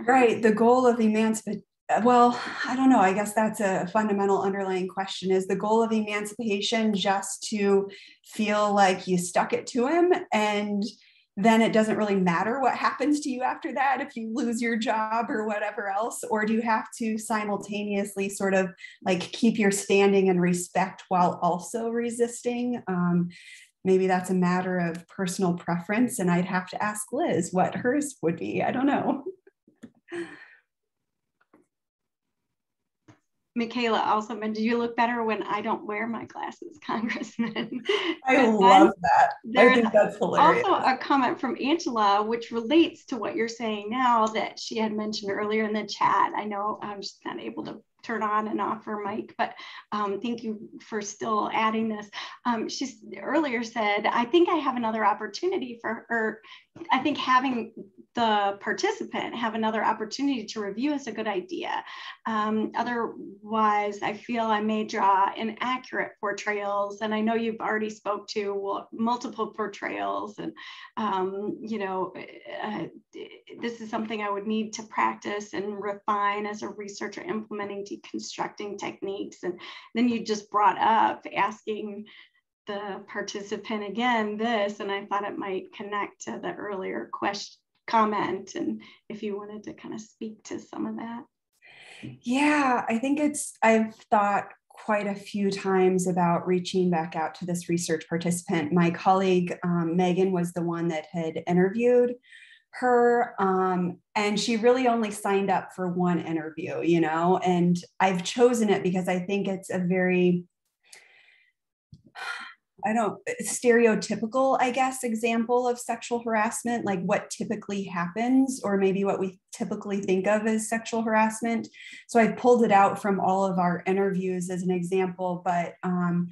right the goal of emancipation well, I don't know. I guess that's a fundamental underlying question. Is the goal of emancipation just to feel like you stuck it to him and then it doesn't really matter what happens to you after that if you lose your job or whatever else? Or do you have to simultaneously sort of like keep your standing and respect while also resisting? Um, maybe that's a matter of personal preference. And I'd have to ask Liz what hers would be. I don't know. Michaela also mentioned you look better when I don't wear my glasses, Congressman. I love that. I think that's hilarious. Also, a comment from Angela, which relates to what you're saying now that she had mentioned earlier in the chat. I know I'm just not able to turn on and off her mic, but um, thank you for still adding this. Um, she earlier said, I think I have another opportunity for, or I think having the participant have another opportunity to review is a good idea. Um, otherwise, I feel I may draw inaccurate portrayals, and I know you've already spoke to multiple portrayals, and um, you know, uh, this is something I would need to practice and refine as a researcher implementing deconstructing techniques. And then you just brought up asking the participant again this, and I thought it might connect to the earlier question comment and if you wanted to kind of speak to some of that. Yeah, I think it's, I've thought quite a few times about reaching back out to this research participant. My colleague um, Megan was the one that had interviewed her um, and she really only signed up for one interview you know and i've chosen it because i think it's a very I don't stereotypical, I guess, example of sexual harassment, like what typically happens, or maybe what we typically think of as sexual harassment. So I pulled it out from all of our interviews as an example, but um,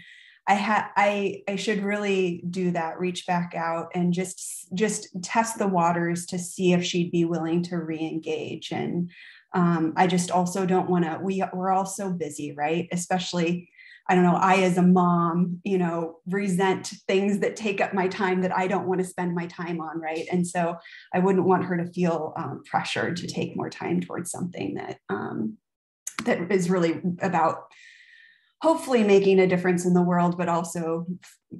I had I I should really do that, reach back out and just just test the waters to see if she'd be willing to re-engage. And um, I just also don't want to. We we're all so busy, right? Especially I don't know, I as a mom, you know, resent things that take up my time that I don't want to spend my time on, right? And so I wouldn't want her to feel um, pressured to take more time towards something that um, that is really about hopefully making a difference in the world, but also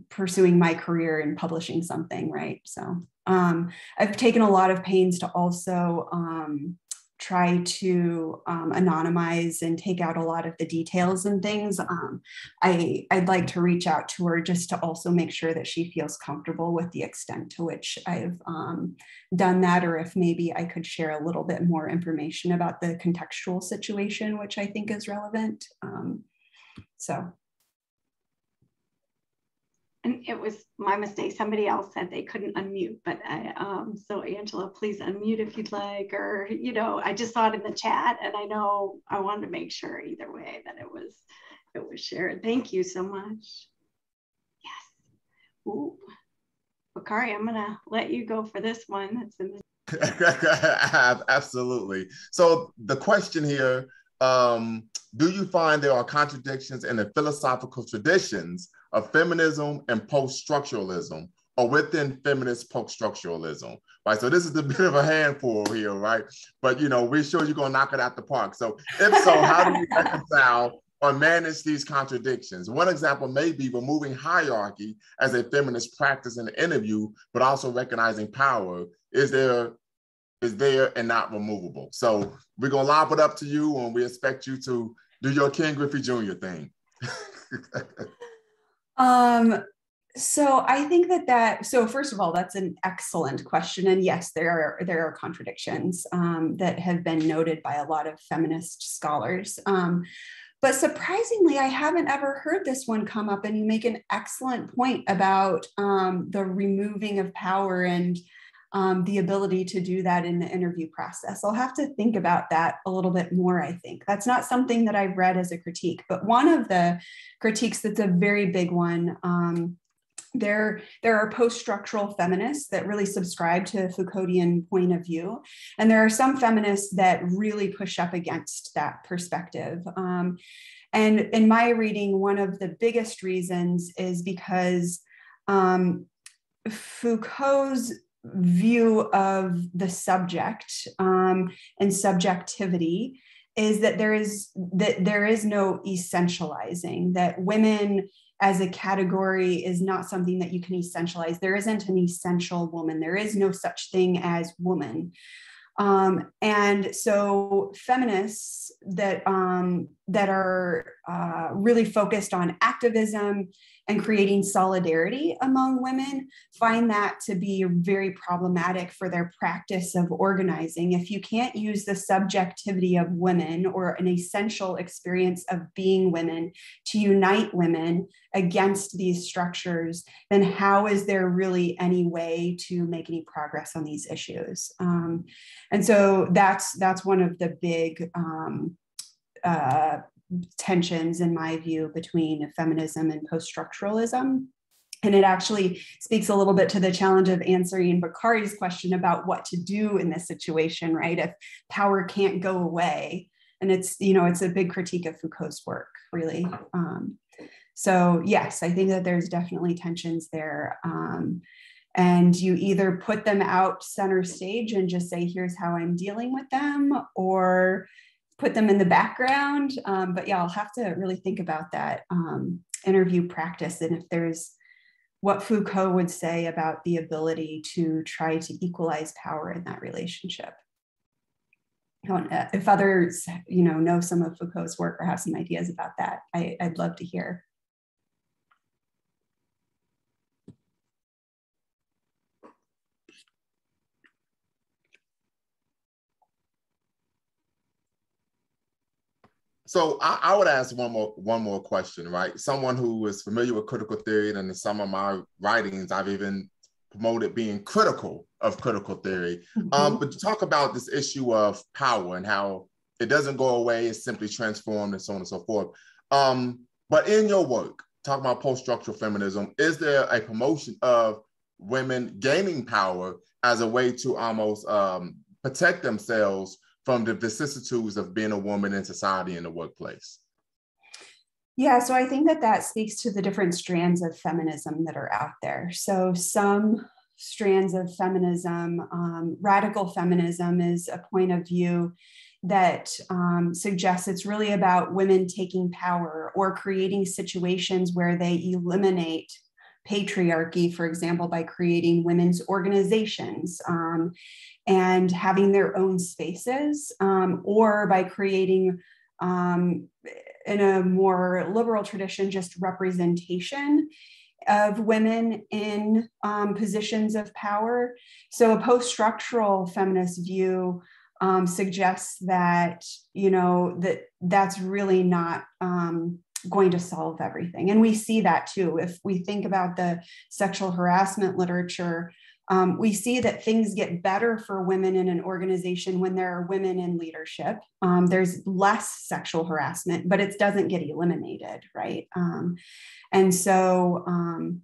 pursuing my career and publishing something, right? So um, I've taken a lot of pains to also um, try to um, anonymize and take out a lot of the details and things. Um, I, I'd like to reach out to her just to also make sure that she feels comfortable with the extent to which I've um, done that, or if maybe I could share a little bit more information about the contextual situation, which I think is relevant. Um, so and it was my mistake. Somebody else said they couldn't unmute, but I, um, so Angela, please unmute if you'd like, or, you know, I just saw it in the chat and I know I wanted to make sure either way that it was, it was shared. Thank you so much. Yes. Ooh. Bakari, I'm gonna let you go for this one. That's in the Absolutely. So the question here, um, do you find there are contradictions in the philosophical traditions of feminism and post-structuralism or within feminist post-structuralism, right? So this is a bit of a handful here, right? But you know, we're sure you're gonna knock it out the park. So if so, how do you reconcile or manage these contradictions? One example may be removing hierarchy as a feminist practice in the interview, but also recognizing power. Is there is there and not removable. So we're gonna lob it up to you and we expect you to do your Ken Griffey Jr. thing. um, so I think that that so first of all, that's an excellent question, and yes, there are there are contradictions um, that have been noted by a lot of feminist scholars. Um, but surprisingly, I haven't ever heard this one come up, and you make an excellent point about um, the removing of power and um, the ability to do that in the interview process. I'll have to think about that a little bit more, I think. That's not something that I've read as a critique, but one of the critiques that's a very big one. Um, there, there are post-structural feminists that really subscribe to Foucauldian point of view, and there are some feminists that really push up against that perspective. Um, and in my reading, one of the biggest reasons is because um, Foucault's view of the subject um, and subjectivity is that there is that there is no essentializing that women as a category is not something that you can essentialize. There isn't an essential woman. There is no such thing as woman. Um, and so feminists that um, that are uh, really focused on activism and creating solidarity among women find that to be very problematic for their practice of organizing. If you can't use the subjectivity of women or an essential experience of being women to unite women against these structures, then how is there really any way to make any progress on these issues? Um, and so that's that's one of the big um, uh, tensions, in my view, between feminism and post structuralism. And it actually speaks a little bit to the challenge of answering Bakari's question about what to do in this situation, right? If power can't go away. And it's, you know, it's a big critique of Foucault's work, really. Um, so, yes, I think that there's definitely tensions there. Um, and you either put them out center stage and just say, here's how I'm dealing with them, or put them in the background. Um, but yeah, I'll have to really think about that um, interview practice and if there's what Foucault would say about the ability to try to equalize power in that relationship. if others, you know, know some of Foucault's work or have some ideas about that, I, I'd love to hear. So I, I, would ask one more one more question, right? Someone who is familiar with critical theory, and in some of my writings, I've even promoted being critical of critical theory. Um, mm-hmm. Um, but to talk about this issue of power and how it doesn't go away, it's simply transformed and so on and so forth. Um, but in your work, talking about post-structural feminism, is there a promotion of women gaining power as a way to almost um, protect themselves from the vicissitudes of being a woman in society in the workplace? Yeah, so I think that that speaks to the different strands of feminism that are out there. So some strands of feminism, um, radical feminism is a point of view that um, suggests it's really about women taking power or creating situations where they eliminate patriarchy, for example, by creating women's organizations um, and having their own spaces, um, or by creating, um, in a more liberal tradition, just representation of women in um, positions of power. So, a post structural feminist view. Um, suggests that you know that that's really not um, going to solve everything. And we see that too. If we think about the sexual harassment literature, um, we see that things get better for women in an organization when there are women in leadership. Um, there's less sexual harassment, but it doesn't get eliminated, right? Um, and so um,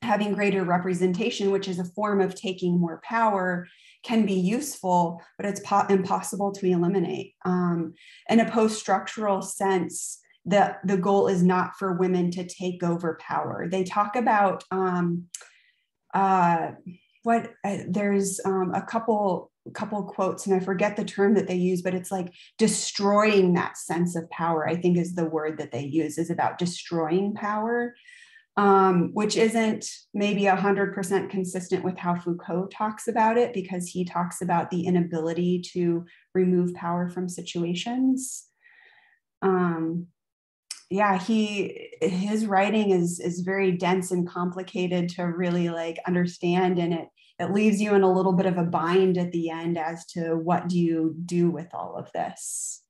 having greater representation, which is a form of taking more power, can be useful, but it's po- impossible to eliminate. Um, in a post structural sense, the, the goal is not for women to take over power. They talk about um, uh, what uh, there's um, a couple couple quotes and I forget the term that they use, but it's like destroying that sense of power. I think is the word that they use is about destroying power, um, which isn't maybe a hundred percent consistent with how Foucault talks about it because he talks about the inability to remove power from situations. Um, yeah he his writing is is very dense and complicated to really like understand and it it leaves you in a little bit of a bind at the end as to what do you do with all of this.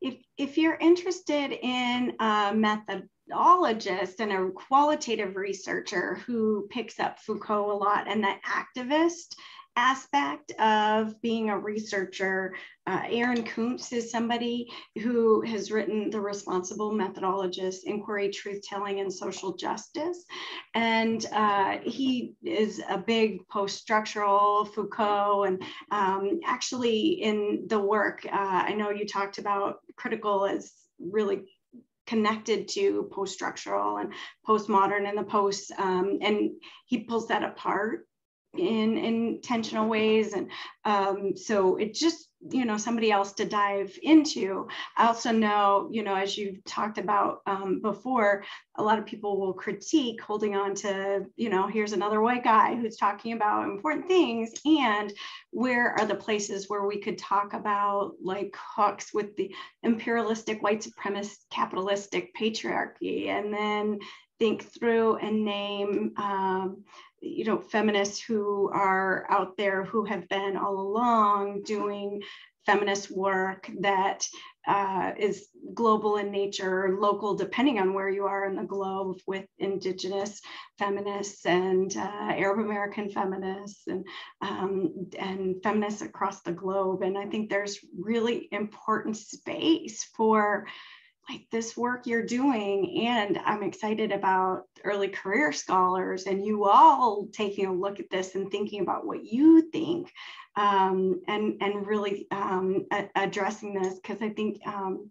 If if you're interested in a methodologist and a qualitative researcher who picks up Foucault a lot and the activist aspect of being a researcher. Uh, Aaron Kuntz is somebody who has written The Responsible Methodologist, Inquiry, Truth Telling, and Social Justice. And uh, he is a big post structural Foucault. And um, actually, in the work, uh, I know you talked about critical as really connected to post structural and postmodern and the post. Um, and he pulls that apart in intentional ways. And um, so it just you know somebody else to dive into. I also know you know as you talked about um, before a lot of people will critique holding on to you know here's another white guy who's talking about important things. And where are the places where we could talk about like hooks with the imperialistic white supremacist capitalistic patriarchy? And then think through and name um, you know, feminists who are out there who have been all along doing feminist work that uh, is global in nature, or local, depending on where you are in the globe, with Indigenous feminists and uh, Arab American feminists and um, and feminists across the globe. And I think there's really important space for like this work you're doing and i'm excited about early career scholars and you all taking a look at this and thinking about what you think um, and and really um, a- addressing this because i think um,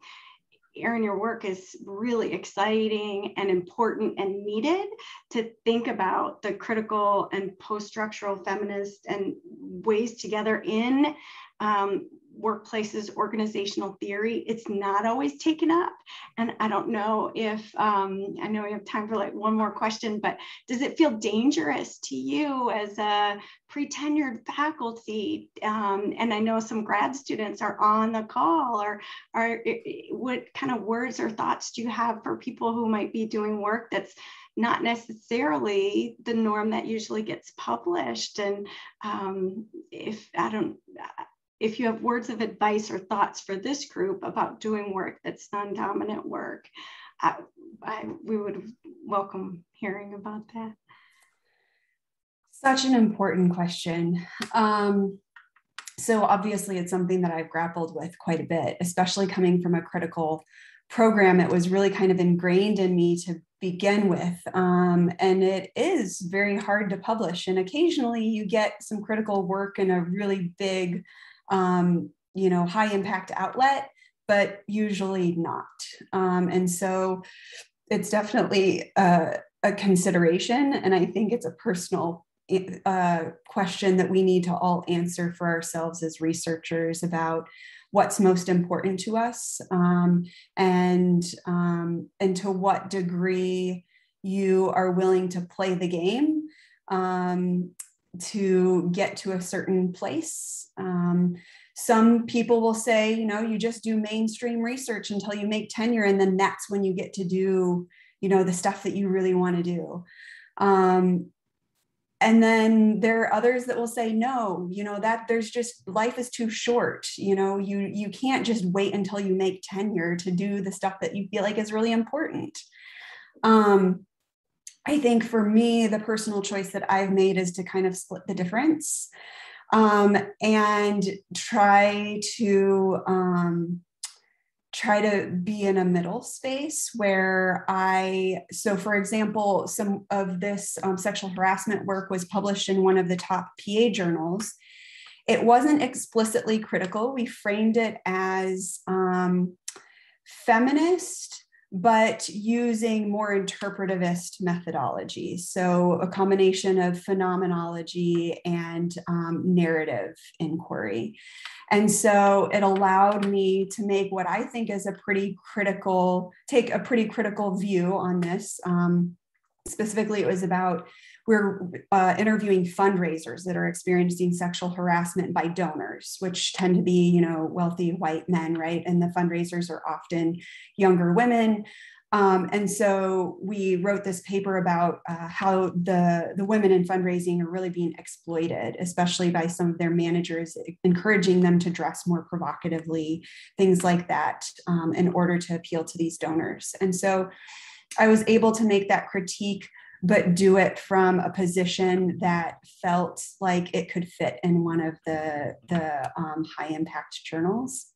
Erynn, your work is really exciting and important and needed to think about the critical and post structural feminist and ways together in um, workplaces organizational theory it's not always taken up. And i don't know if um, i know we have time for like one more question but does it feel dangerous to you as a pre-tenured faculty? Um, and i know some grad students are on the call or are what kind of words or thoughts do you have for people who might be doing work that's not necessarily the norm that usually gets published? And um, if i don't if you have words of advice or thoughts for this group about doing work that's non-dominant work, I, I, we would welcome hearing about that. Such an important question. Um, so obviously it's something that I've grappled with quite a bit, especially coming from a critical program. It was really kind of ingrained in me to begin with. Um, and it is very hard to publish. And occasionally you get some critical work in a really big um, you know, high impact outlet, but usually not. Um, and so it's definitely a, a, consideration. And I think it's a personal uh, question that we need to all answer for ourselves as researchers about what's most important to us um, and um, and to what degree you are willing to play the game um, to get to a certain place. Um, some people will say, you know, you just do mainstream research until you make tenure, and then that's when you get to do, you know, the stuff that you really want to do. Um, and then there are others that will say no you know that there's just life is too short you know you you can't just wait until you make tenure to do the stuff that you feel like is really important um, I think for me, the personal choice that I've made is to kind of split the difference um, and try to um, try to be in a middle space where I, so for example, some of this um, sexual harassment work was published in one of the top PA journals. It wasn't explicitly critical. We framed it as um, feminist but using more interpretivist methodologies. So, a combination of phenomenology and um, narrative inquiry. And so, it allowed me to make what I think is a pretty critical, take a pretty critical view on this. Um, specifically, it was about we're uh, interviewing fundraisers that are experiencing sexual harassment by donors which tend to be you know wealthy white men right and the fundraisers are often younger women um, and so we wrote this paper about uh, how the, the women in fundraising are really being exploited, especially by some of their managers, encouraging them to dress more provocatively, things like that, um, in order to appeal to these donors. And so I was able to make that critique but do it from a position that felt like it could fit in one of the, the um, high impact journals.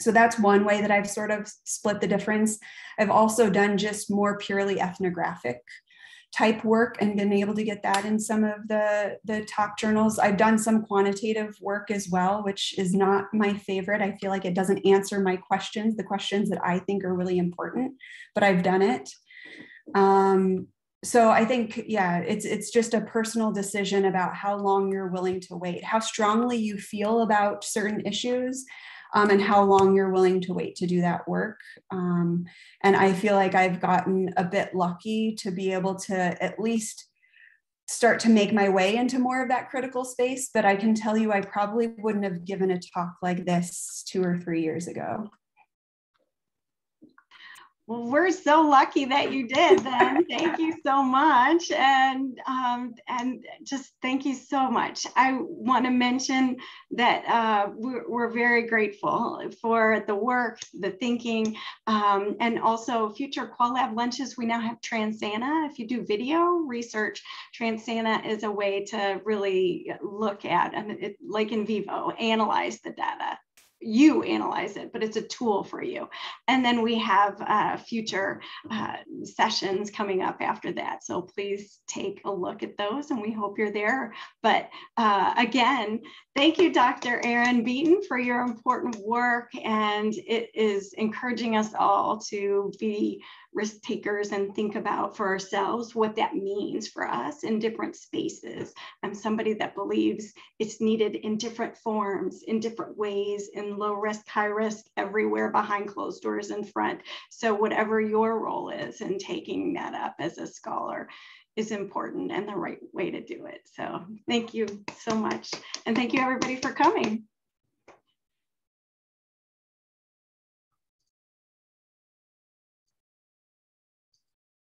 So that's one way that I've sort of split the difference. I've also done just more purely ethnographic type work and been able to get that in some of the the top journals i've done some quantitative work as well which is not my favorite i feel like it doesn't answer my questions the questions that i think are really important but i've done it um, so i think yeah it's it's just a personal decision about how long you're willing to wait how strongly you feel about certain issues um, and how long you're willing to wait to do that work um, and i feel like i've gotten a bit lucky to be able to at least start to make my way into more of that critical space but i can tell you i probably wouldn't have given a talk like this two or three years ago well, we're so lucky that you did then. thank you so much. And, um, and just thank you so much. I want to mention that uh, we're, we're, very grateful for the work, the thinking, um, and also future Qual Lab lunches. We now have Transana. If you do video research, Transana is a way to really look at, and it, like NVivo, analyze the data you analyze it, but it's a tool for you. And then we have uh, future uh, sessions coming up after that. So please take a look at those and we hope you're there. But uh, again, thank you, Dr. Erynn Beaton, for your important work. And it is encouraging us all to be risk takers and think about for ourselves what that means for us in different spaces. I'm somebody that believes it's needed in different forms, in different ways, in low risk, high risk, everywhere behind closed doors in front. So whatever your role is in taking that up as a scholar is important and the right way to do it. So thank you so much. And thank you everybody for coming.